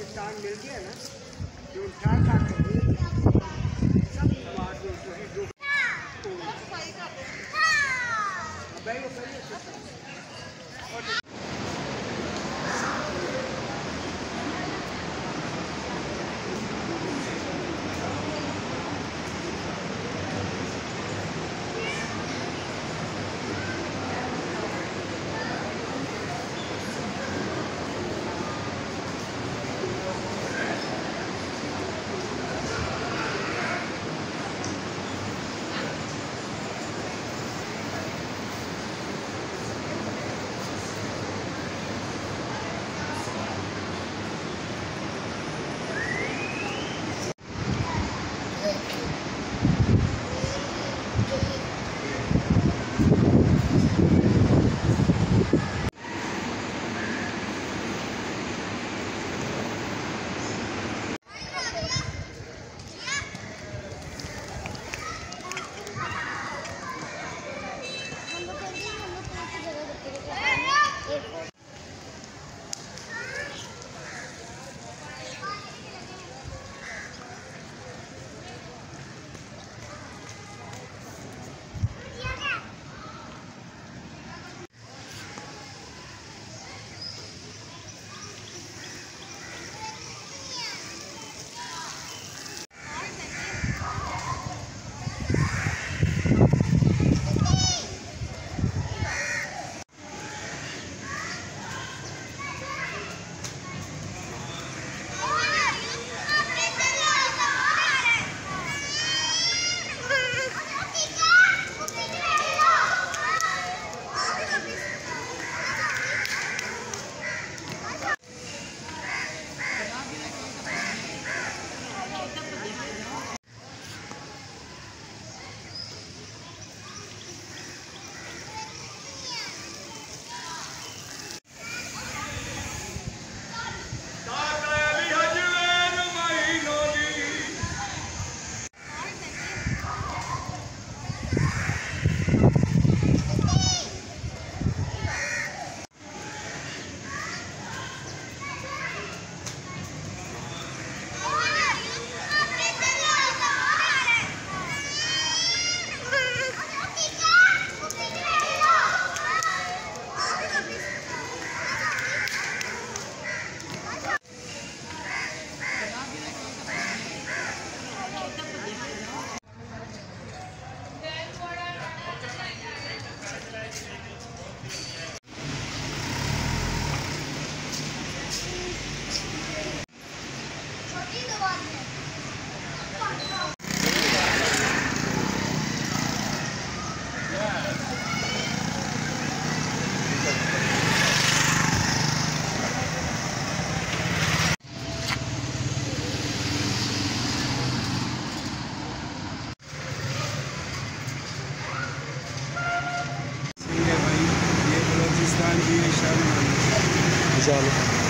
पाकिस्तान मिल गया ना जो उठा कर 一下了